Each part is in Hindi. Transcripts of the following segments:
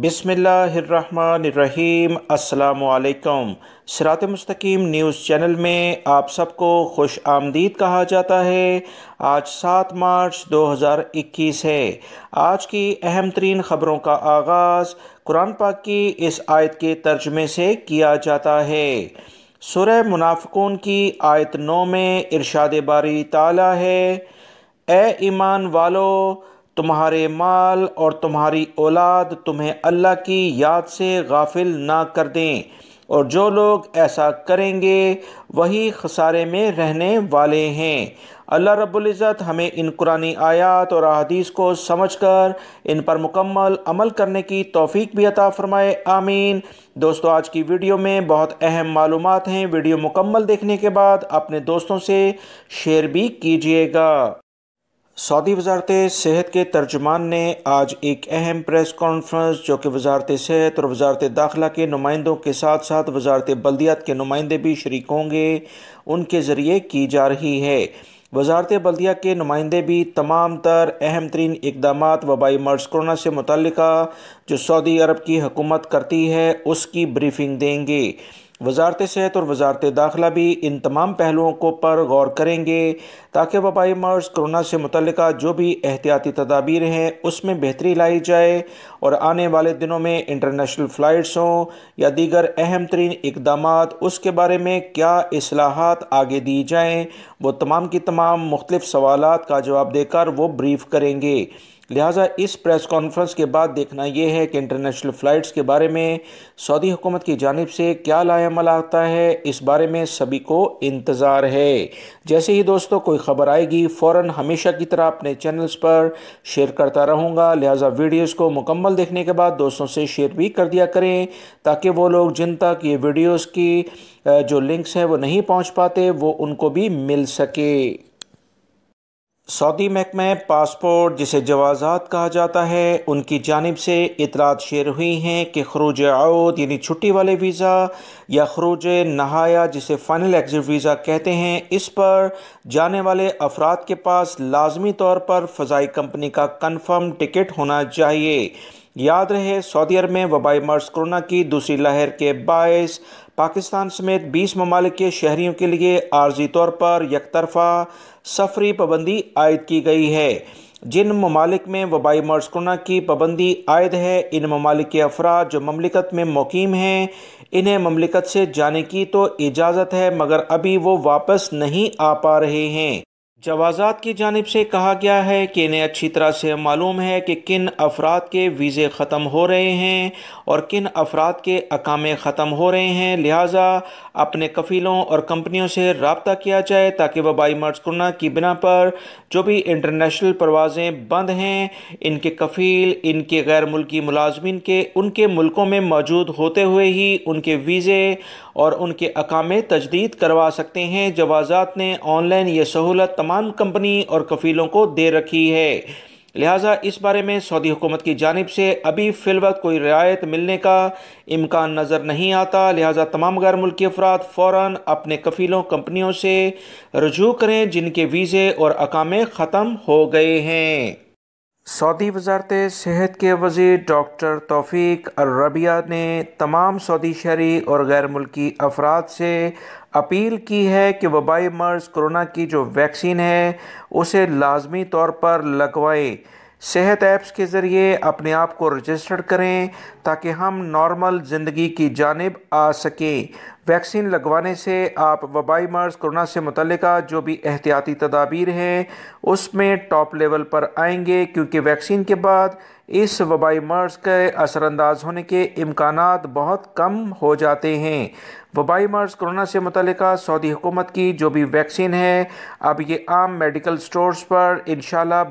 बिसमीम असलकम सरात मुस्तकीम न्यूज़ चैनल में आप सबको खुश आमदीद कहा जाता है। आज सात मार्च 2021 है। आज की अहम तरीन ख़बरों का आगाज़ कुरान पाक की इस आयत के तर्जमे से किया जाता है। सुरह मुनाफ़ों की आयत नौ में इरशाद बारी ताला है। ए ईमान वालो तुम्हारे माल और तुम्हारी औलाद तुम्हें अल्लाह की याद से गाफिल ना कर दें। और जो लोग ऐसा करेंगे, वही खसारे में रहने वाले हैं। अल्लाह रब्ज़त हमें इन कुरानी आयात और अदीस को समझ कर इन पर मुकम्मल अमल करने की तोफ़ी भी अता फ़रमाए। आमीन। दोस्तों, आज की वीडियो में बहुत अहम मालूम हैं। वीडियो मुकम्मल देखने के बाद अपने दोस्तों से शेयर भी कीजिएगा। सऊदी वजारत सेहत के तर्जमान ने आज एक अहम प्रेस कॉन्फ्रेंस जो कि वजारत सेहत और वजारत दाखिला के नुमाइंदों के साथ साथ वजारत बल्दियात के नुमाइंदे भी शरीक होंगे, उनके ज़रिए की जा रही है। वजारत बल्दिया के नुमाइंदे भी तमाम तर अहम तरीन इकदाम वबाई मर्ज कोरोना से मुतल जो सऊदी अरब की हुकूमत करती है, उसकी ब्रीफिंग देंगे। वजारत सेहत और वजारत दाखिला भी इन तमाम पहलुओं को पर गौर करेंगे ताकि वबाई मर्ज कोरोना से मुतल जो भी एहतियाती तदाबीर हैं उसमें बेहतरी लाई जाए और आने वाले दिनों में इंटरनेशनल फ़्लाइट्स हों या दीगर अहम तरीन इकदाम उसके बारे में क्या असलाहत आगे दी जाएँ, वो तमाम की तमाम मुख्तफ सवाल का जवाब देकर वो ब्रीफ़ करेंगे। लिहाजा इस प्रेस कॉन्फ्रेंस के बाद देखना यह है कि इंटरनेशनल फ़्लाइट्स के बारे में सऊदी हुकूमत की जानब से क्या लायामल आता है, इस बारे में सभी को इंतज़ार है। जैसे ही दोस्तों कोई ख़बर आएगी फ़ौर हमेशा की तरह अपने चैनल्स पर शेयर करता रहूँगा। लिहाजा वीडियोज़ को मुकम्मल देखने के बाद दोस्तों से शेयर भी कर दिया करें, ताकि वो लोग जिन तक ये वीडियोज़ की जो लिंक्स हैं वो नहीं पहुँच पाते, वो उनको भी मिल सके। सऊदी महकमे पासपोर्ट, जिसे जवाजात कहा जाता है, उनकी जानब से इतलात शेयर हुई हैं कि खरूज आउद यानी छुट्टी वाले वीज़ा, या खरूज नहाया, जिसे फ़ाइनल एग्ज़िट वीज़ा कहते हैं, इस पर जाने वाले अफराद के पास लाजमी तौर पर फ़जाई कंपनी का कन्फर्म टिकट होना चाहिए। याद रहे, सऊदी अरब में वबाई मर्स कोरोना की दूसरी लहर के बायस, पाकिस्तान समेत 20 ममालिक के शहरीों के लिए आर्जी तौर पर एक तरफा सफरी पाबंदी आयद की गई है। जिन ममालिक में वबाई मर्ज कोरोना की पाबंदी आयद है, इन ममालिक के अफराद जो ममलिकत में मुकीम हैं, इन्हें ममलिकत से जाने की तो इजाज़त है, मगर अभी वो वापस नहीं आ पा रहे हैं। जवाजात की जानब से कहा गया है कि इन्हें अच्छी तरह से मालूम है कि किन अफराद के वीज़े ख़त्म हो रहे हैं और किन अफराद के अकामे ख़त्म हो रहे हैं, लिहाजा अपने कफ़ीलों और कंपनियों से रबता किया जाए ताकि वबाई मर्ज कोरोना की बिना पर जो भी इंटरनेशनल परवाज़ें बंद हैं, इनके कफ़ील, इनके गैर मुल्की मुलाजमिन के, उनके मुल्कों में मौजूद होते हुए ही उनके वीज़े और उनके अकामे तजदीद करवा सकते हैं। जवाजात ने ऑनलाइन ये सहूलत तमाम कंपनी और कफ़ीलों को दे रखी है। लिहाजा इस बारे में सऊदी हुकूमत की जानब से अभी फ़िलवक्त कोई रियायत मिलने का इम्कान नज़र नहीं आता। लिहाजा तमाम गैर मुल्की अफराद फ़ौर अपने कफ़ीलों कंपनियों से रजू करें जिनके वीज़े और अकामे ख़त्म हो गए हैं। सऊदी वजारत सेहत के वज़ीर डॉक्टर तौफ़ीक रबिया ने तमाम सऊदी शहरी और गैर मुल्की अफराद से अपील की है कि वबाई मर्ज़ कोरोना की जो वैक्सीन है, उसे लाजमी तौर पर लगवाएँ। सेहत ऐप्स के ज़रिए अपने आप को रजिस्टर करें ताकि हम नॉर्मल ज़िंदगी की जानब आ सकें। वैक्सीन लगवाने से आप वबाई मर्ज कोरोना से मुतल जो भी एहतियाती तदाबीर हैं, उसमें टॉप लेवल पर आएँगे, क्योंकि वैक्सीन के बाद इस वबाई मर्ज के असरानंदाज होने के इम्कान बहुत कम हो जाते हैं। वबाई मर्ज कोरोना से मुतल सऊदी हुकूमत की जो भी वैक्सीन है, अब ये आम मेडिकल स्टोर्स पर इन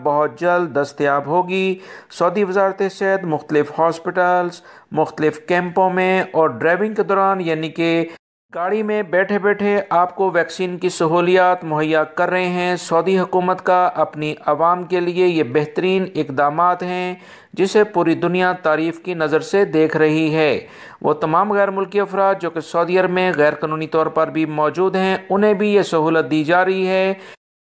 बहुत जल्द दस्तियाब होगी। सऊदी वजारत सेहत, मुख्तलिफ़ हॉस्पिटल्स, मुख्तलिफ़ कैंपों में और ड्राइविंग के दौरान, यानी कि गाड़ी में बैठे बैठे आपको वैक्सीन की सहूलियात मुहैया कर रहे हैं। सऊदी हुकूमत का अपनी आवाम के लिए ये बेहतरीन इकदाम हैं, जिसे पूरी दुनिया तारीफ़ की नज़र से देख रही है। वो तमाम गैर मुल्की अफराद जो कि सऊदी अरब में गैर कानूनी तौर पर भी मौजूद हैं, उन्हें भी ये सहूलत दी जा रही है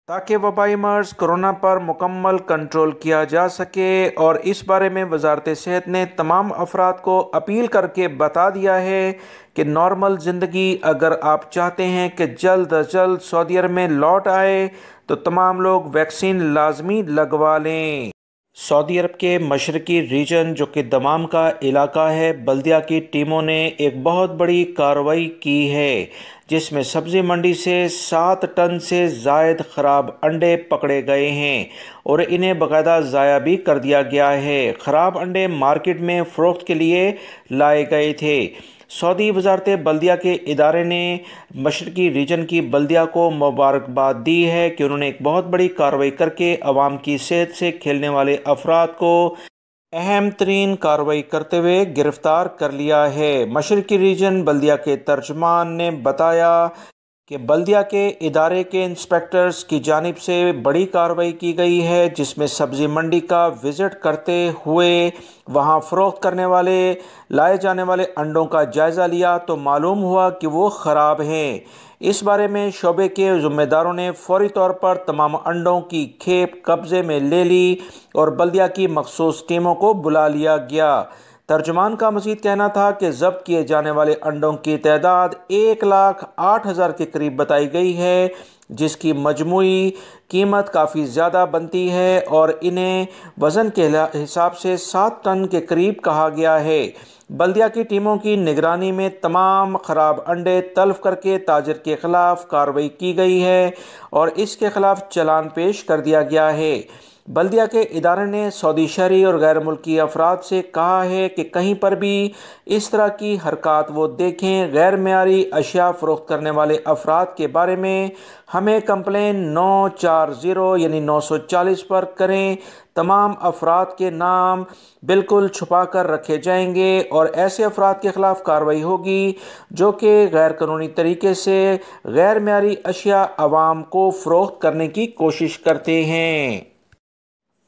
ताकि वबाई मर्ज कोरोना पर मुकम्मल कंट्रोल किया जा सके और इस बारे में वजारत सेहत ने तमाम अफराद को अपील करके बता दिया है कि नॉर्मल ज़िंदगी अगर आप चाहते हैं कि जल्द अज जल्द सऊदी अरब में लौट आए तो तमाम लोग वैक्सीन लाजमी लगवा लें। सऊदी अरब के मशरकी रीजन, जो कि दमाम का इलाका है, बल्दिया की टीमों ने एक बहुत बड़ी कार्रवाई की है, जिसमें सब्ज़ी मंडी से सात टन से जायद ख़राब अंडे पकड़े गए हैं और इन्हें बाकायदा ज़ाया भी कर दिया गया है। ख़राब अंडे मार्केट में फ़रोख्त के लिए लाए गए थे। सऊदी वजारत बल्दिया के इदारे ने मशरकी रीजन की बल्दिया को मुबारकबाद दी है कि उन्होंने एक बहुत बड़ी कार्रवाई करके अवाम की सेहत से खेलने वाले अफराद को अहम तरीन कार्रवाई करते हुए गिरफ़्तार कर लिया है। मशरकी रीजन बल्दिया के तर्जमान ने बताया कि बल्दिया के इदारे के इंस्पेक्टर्स की जानब से बड़ी कार्रवाई की गई है, जिसमें सब्ज़ी मंडी का विज़िट करते हुए वहाँ फ़रोख्त करने वाले, लाए जाने वाले अंडों का जायज़ा लिया तो मालूम हुआ कि वो ख़राब हैं। इस बारे में शोबे के ज़िम्मेदारों ने फौरी तौर पर तमाम अंडों की खेप कब्ज़े में ले ली और बल्दिया की मखसूस टीमों को बुला लिया गया। तर्जमान का मजीद कहना था कि जब्त किए जाने वाले अंडों की तादाद एक लाख आठ हज़ार के करीब बताई गई है, जिसकी मजमू कीमत काफ़ी ज़्यादा बनती है और इन्हें वज़न के हिसाब से सात टन के करीब कहा गया है। बल्दिया की टीमों की निगरानी में तमाम ख़राब अंडे तल्फ करके ताजर के ख़िलाफ़ कार्रवाई की गई है और इसके ख़िलाफ़ चलान पेश कर दिया गया है। बल्दिया के इदारे ने सऊदी शहरी और गैर मुल्की अफराद से कहा है कि कहीं पर भी इस तरह की हरकत वो देखें, गैर मीरी अशिया फ़रोख्त करने वाले अफराद के बारे में हमें कंप्लेन नौ चार ज़ीरो यानी नौ सौ चालीस पर करें। तमाम अफराद के नाम बिल्कुल छुपा कर रखे जाएँगे और ऐसे अफराद के ख़िलाफ़ कार्रवाई होगी जो कि गैर कानूनी तरीके से गैर मीरी अशिया आवाम को फ़रोख्त करने की कोशिश करते हैं।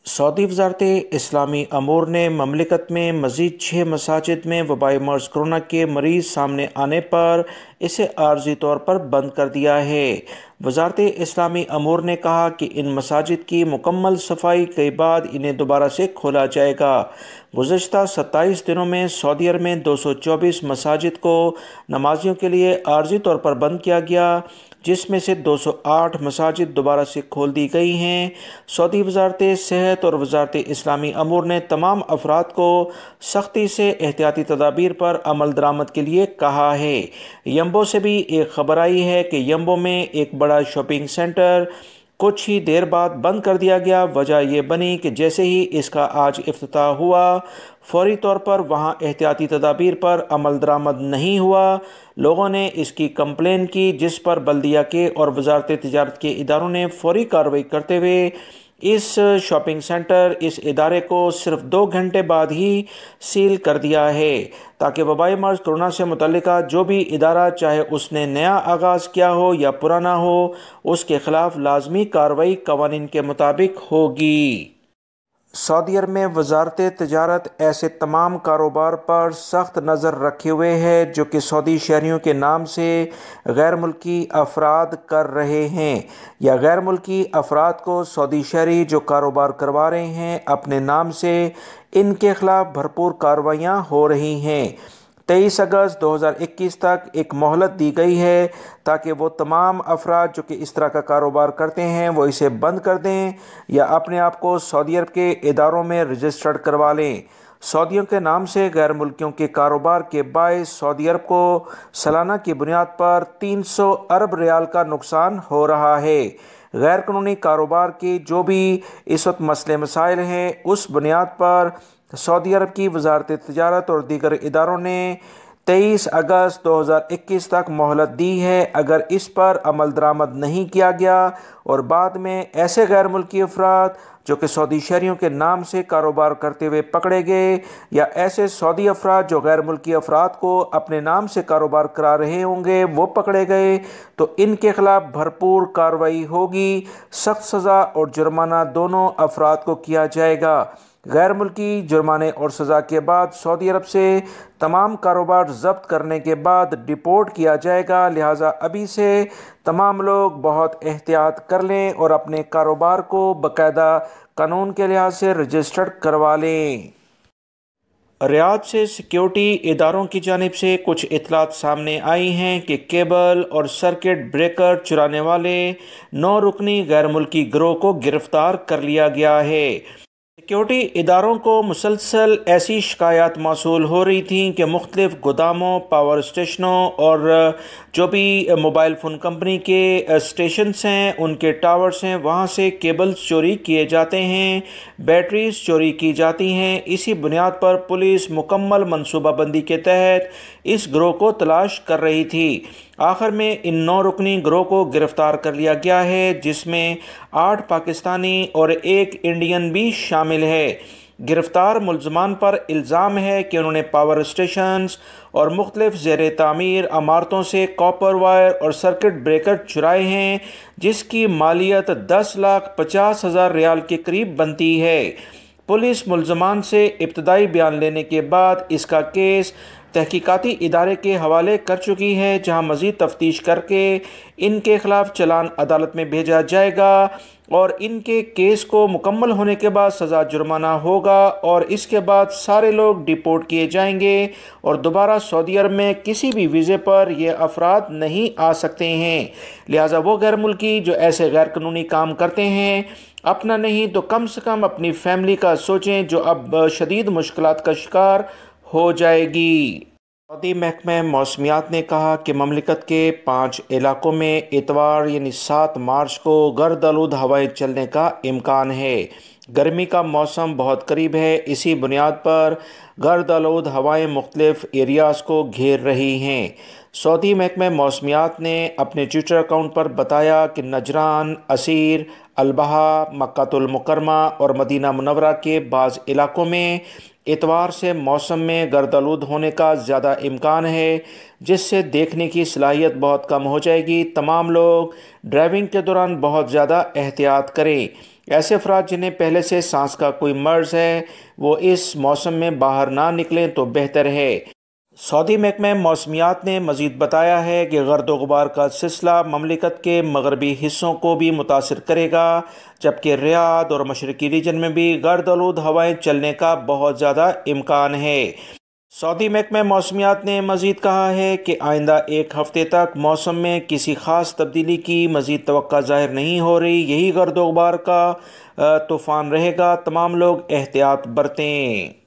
सऊदी वजारत इस्लामी अमूर ने ममलिकत में मज़ीद छः मसाजिद में वबाई मर्ज कोरोना के मरीज़ सामने आने पर इसे आर्जी तौर पर बंद कर दिया है। वजारत इस्लामी अमूर ने कहा कि इन मसाजिद की मुकम्मल सफ़ाई के बाद इन्हें दोबारा से खोला जाएगा। गुज्त सत्ताईस दिनों में सऊदी अरब में दो सौ चौबीस मसाजिद को नमाजियों के लिए आर्जी तौर पर बंद किया गया। जिसमें से 208 मसाजिद दोबारा से खोल दी गई हैं। सऊदी वजारत सेहत और वजारत इस्लामी अमूर ने तमाम अफराद को सख्ती से एहतियाती तदाबीर पर अमल दरामद के लिए कहा है। यम्बो से भी एक खबर आई है कि यम्बो में एक बड़ा शॉपिंग सेंटर कुछ ही देर बाद बंद कर दिया गया। वजह यह बनी कि जैसे ही इसका आज अफ्ताह हुआ, फौरी तौर पर वहाँ एहतियाती तदाबीर पर अमल दरामद नहीं हुआ। लोगों ने इसकी कंप्लेन की, जिस पर बल्दिया के और वजारत तजारत के इदारों ने फौरी कार्रवाई करते हुए इस शॉपिंग सेंटर इस इदारे को सिर्फ़ दो घंटे बाद ही सील कर दिया है, ताकि वबाई मर्ज कोरोना से मुतल जो भी इदारा, चाहे उसने नया आगाज़ किया हो या पुराना हो, उसके ख़िलाफ़ लाजमी कार्रवाई कवानीन के मुताबिक होगी। सऊदी अरब में वजारत तजारत ऐसे तमाम कारोबार पर सख्त नज़र रखे हुए है, जो कि सऊदी शहरीों के नाम से गैर मुल्की अफराद कर रहे हैं। या गैर मुल्की अफराद को सऊदी शहरी जो कारोबार करवा रहे हैं, अपने नाम से इनके ख़िलाफ़ भरपूर कार्रवाइयाँ हो रही हैं। तेईस अगस्त 2021 तक एक मोहलत दी गई है ताकि वो तमाम अफराद जो कि इस तरह का कारोबार करते हैं, वो इसे बंद कर दें या अपने आप को सऊदी अरब के इदारों में रजिस्टर्ड करवा लें। सऊदियों के नाम से गैर मुल्कियों के कारोबार के बायस सऊदी अरब को सालाना की बुनियाद पर 300 अरब रियाल का नुकसान हो रहा है। गैर कानूनी कारोबार के जो भी इस वक्त मसले मसाइल हैं, उस बुनियाद पर सऊदी अरब की वजारत तजारत और दीगर इदारों ने तेईस अगस्त 2021 तक मोहलत दी है। अगर इस पर अमल दरामद नहीं किया गया और बाद में ऐसे गैर मुल्की अफराद जो कि सऊदी शहरीों के नाम से कारोबार करते हुए पकड़े गए या ऐसे सऊदी अफराद जो गैर मुल्की अफराद को अपने नाम से कारोबार करा रहे होंगे, वो पकड़े गए तो इनके खिलाफ भरपूर कार्रवाई होगी। सख्त सज़ा और जुर्माना दोनों अफराद को किया जाएगा। गैर मुल्की जुर्माने और सज़ा के बाद सऊदी अरब से तमाम कारोबार जब्त करने के बाद डिपोर्ट किया जाएगा। लिहाजा अभी से तमाम लोग बहुत एहतियात कर लें और अपने कारोबार को बाकायदा कानून के लिहाज से रजिस्टर्ड करवा लें। रियाद से सिक्योरिटी इदारों की जानब से कुछ इतलात सामने आई हैं कि केबल और सर्किट ब्रेकर चुराने वाले नौ रुकनी गैर मुल्की गिरोह को गिरफ़्तार कर लिया गया है। सिक्योरिटी इदारों को मुसलसल ऐसी शिकायत मौसू हो रही थी कि मुख्तलिफ़ गोदामों, पावर स्टेशनों और जो भी मोबाइल फ़ोन कंपनी के स्टेशन हैं, उनके टावर्स हैं, वहाँ से केबल्स चोरी किए जाते हैं, बैटरीज चोरी की जाती हैं। इसी बुनियाद पर पुलिस मुकम्मल मनसूबाबंदी के तहत इस ग्रोह को तलाश कर रही थी। आखिर में इन नौ रुकनी ग्रोह को गिरफ़्तार कर लिया गया है, जिसमें आठ पाकिस्तानी और एक इंडियन भी शामिल है। गिरफ़्तार मुलजमान पर इल्ज़ाम है कि उन्होंने पावर स्टेशन और मुख्तलिफ़ जेर तमीर अमारतों से कॉपर वायर और सर्किट ब्रेकर चुराए हैं, जिसकी मालियत दस लाख पचास हज़ार रियाल के करीब बनती है। पुलिस मुलजमान से इब्तदाई बयान लेने के बाद इसका केस तहकीकाती इदारे के हवाले कर चुकी है, जहाँ मज़ीद तफ्तीश करके इनके ख़िलाफ़ चलान अदालत में भेजा जाएगा और इनके केस को मुकम्मल होने के बाद सज़ा जुर्माना होगा और इसके बाद सारे लोग डिपोर्ट किए जाएँगे और दोबारा सऊदी अरब में किसी भी वीज़े पर ये अफराद नहीं आ सकते हैं। लिहाजा वो गैर मुल्की जो ऐसे गैर कानूनी काम करते हैं, अपना नहीं तो कम से कम अपनी फैमिली का सोचें, जो अब शदीद मुश्किल का शिकार हो जाएगी। सऊदी महकमे मौसमियात ने कहा कि ममलिकत के पाँच इलाकों में इतवार, यानी सात मार्च को गर्द आलूद हवाएँ चलने का इम्कान है। गर्मी का मौसम बहुत करीब है। इसी बुनियाद पर गर्द आलूद हवाएँ मुख्तलिफ़ एरियाज़ को घेर रही हैं। सऊदी महकमे मौसमियात ने अपने ट्विटर अकाउंट पर बताया कि नजरान, असीर अलबहा मक्तुलमकरमा और मदीना मनवरा के बाज़ इलाकों में इतवार से मौसम में गर्दलूद होने का ज़्यादा इम्कान है, जिससे देखने की सलाहियत बहुत कम हो जाएगी। तमाम लोग ड्राइविंग के दौरान बहुत ज़्यादा एहतियात करें। ऐसे अफराद जिन्हें पहले से सांस का कोई मर्ज़ है, वो इस मौसम में बाहर ना निकलें तो बेहतर है। सऊदी महकमे मौसमियात ने मजीद बताया है कि गर्द गुबार का सिलसिला ममलिकत के मगरबी हिस्सों को भी मुतासर करेगा, जबकि रियाद और मशरकी रीजन में भी गर्द आलूद हवाएँ चलने का बहुत ज़्यादा इम्कान है। सऊदी महकमे मौसमियात ने मजीद कहा है कि आइंदा एक हफ़्ते तक मौसम में किसी ख़ास तब्दीली की मजीद तो ज़ाहिर नहीं हो रही, यही गर्द गुबार का तूफ़ान रहेगा, तमाम लोग एहतियात बरतें।